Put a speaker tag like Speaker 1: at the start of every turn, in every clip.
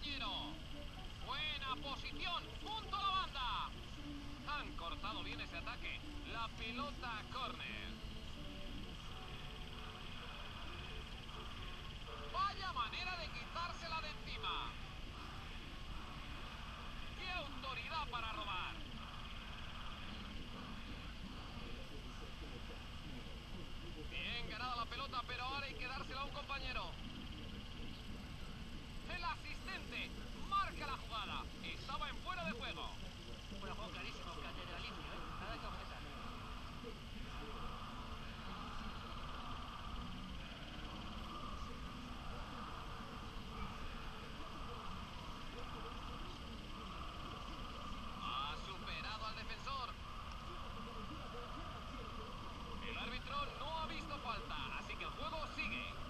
Speaker 1: compañero. Buena posición, junto a la banda. Han cortado bien ese ataque. La pelota córner. Vaya manera de quitársela de encima. ¡Qué autoridad para robar! Bien ganada la pelota, pero ahora hay que dársela a un compañero. así que el juego sigue.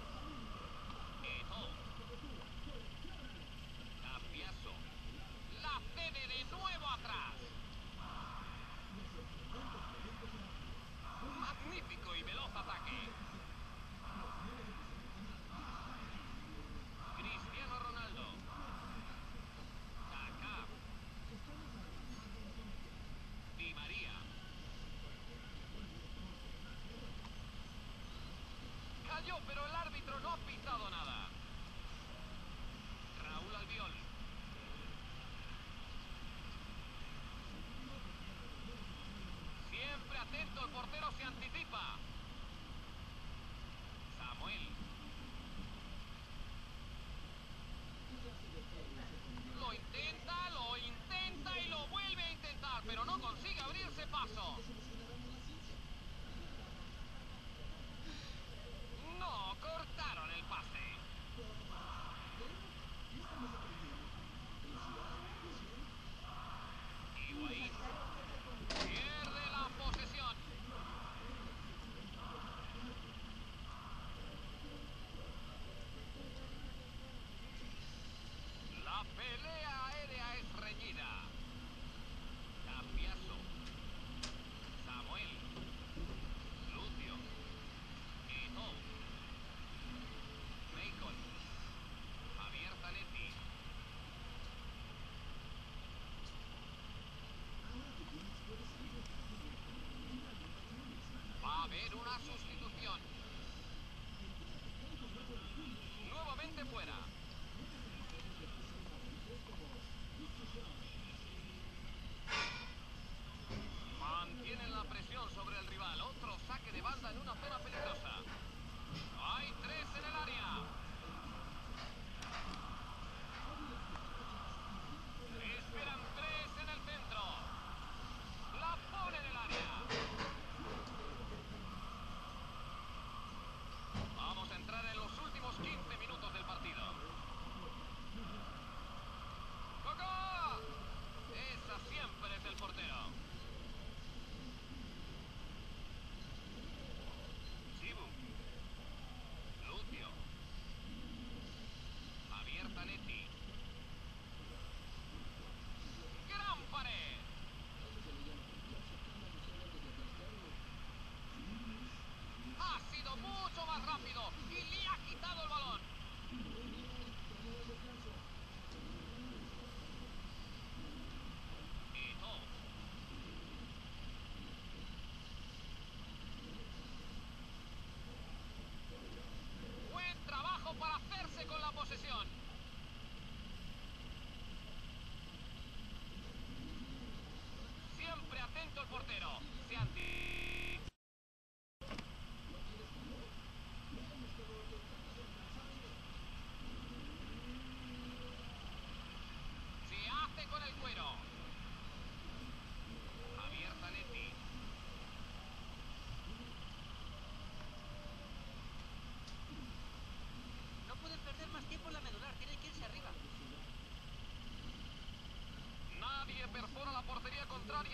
Speaker 1: con la posesión.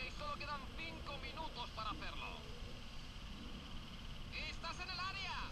Speaker 1: y solo quedan 5 minutos para hacerlo. ¡Estás en el área!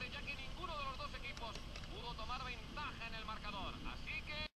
Speaker 1: ya que ninguno de los dos equipos pudo tomar ventaja en el marcador. Así que...